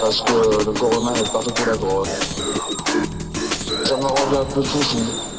parce que le corona est partout pour la drogue. Ça m'a rendu un peu fou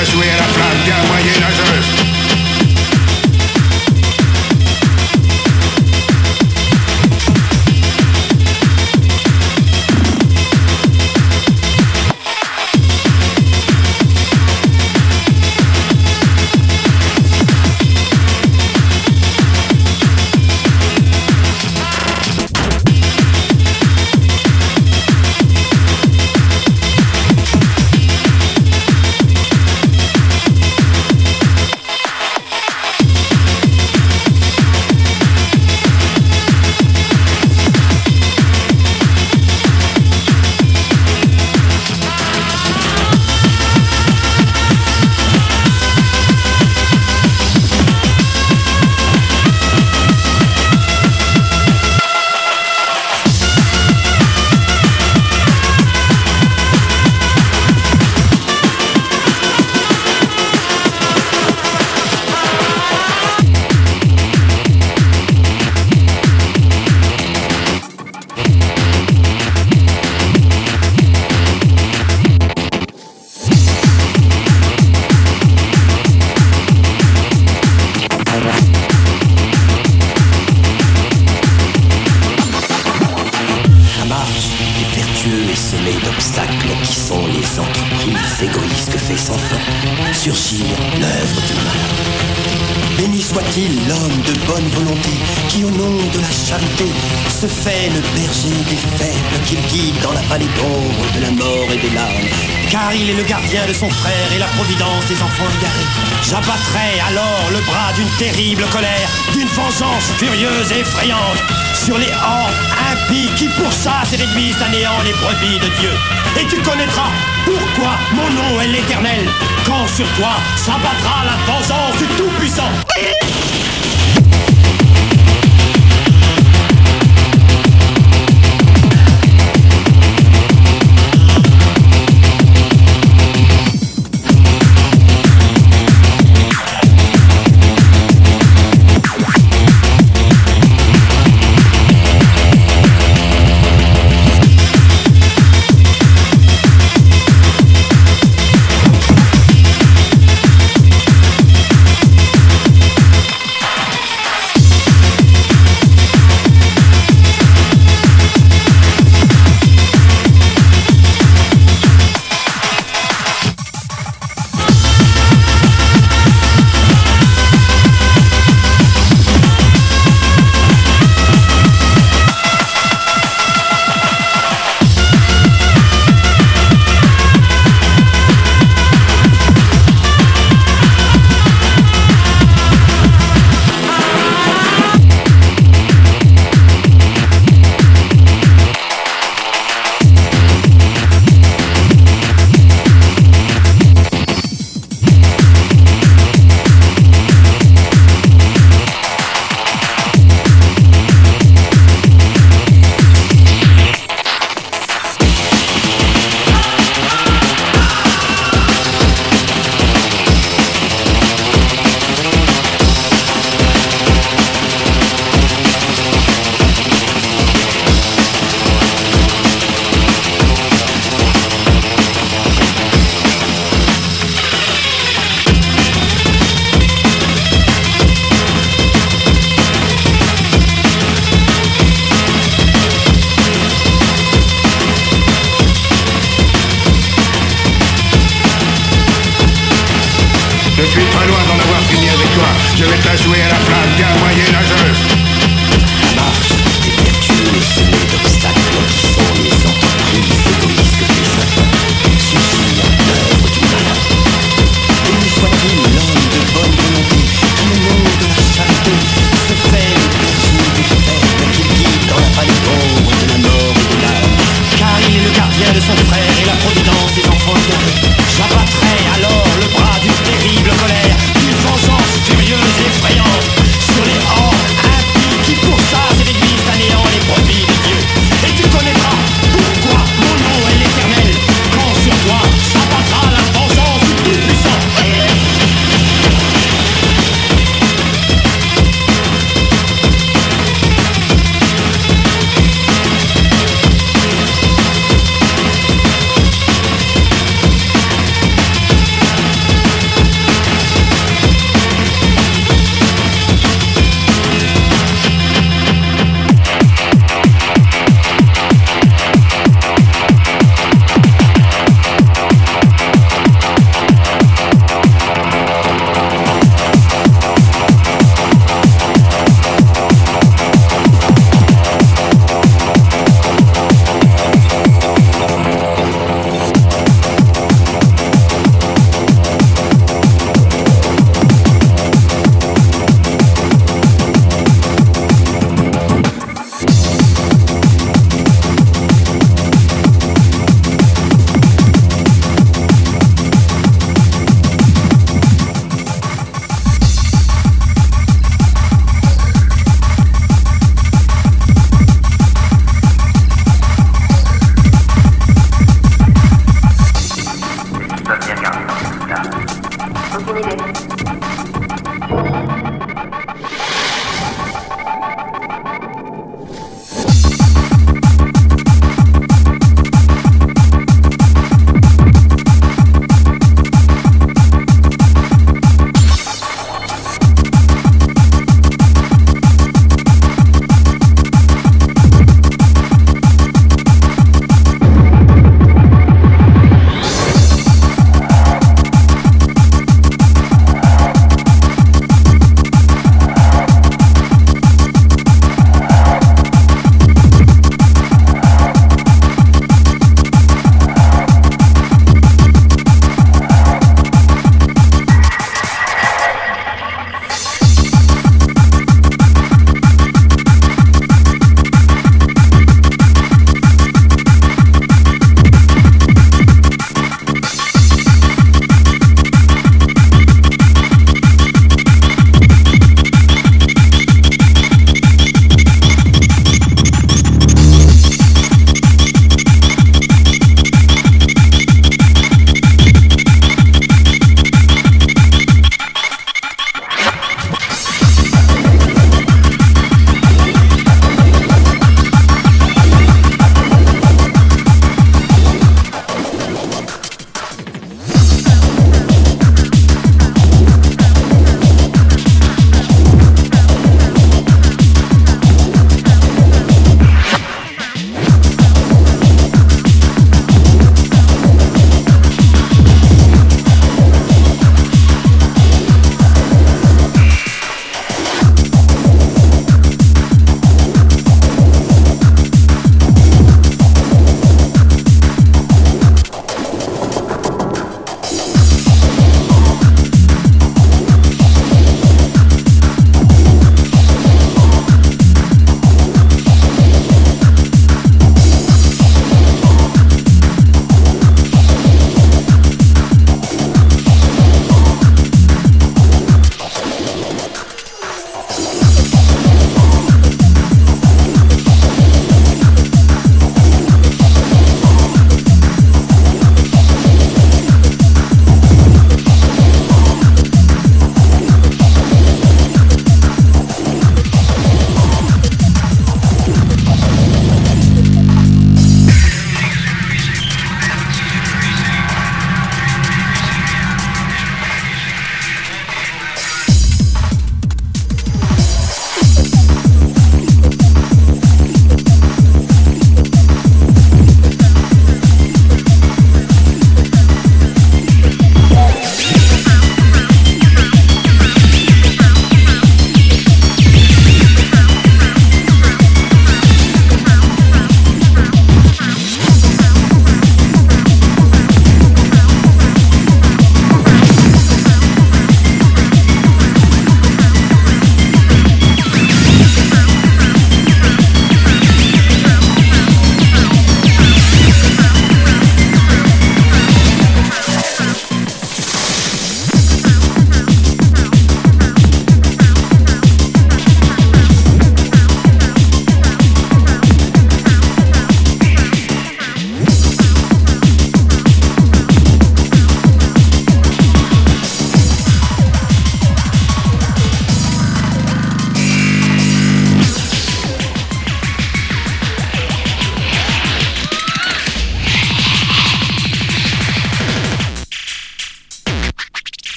Cause we're a fly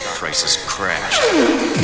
stock prices crashed.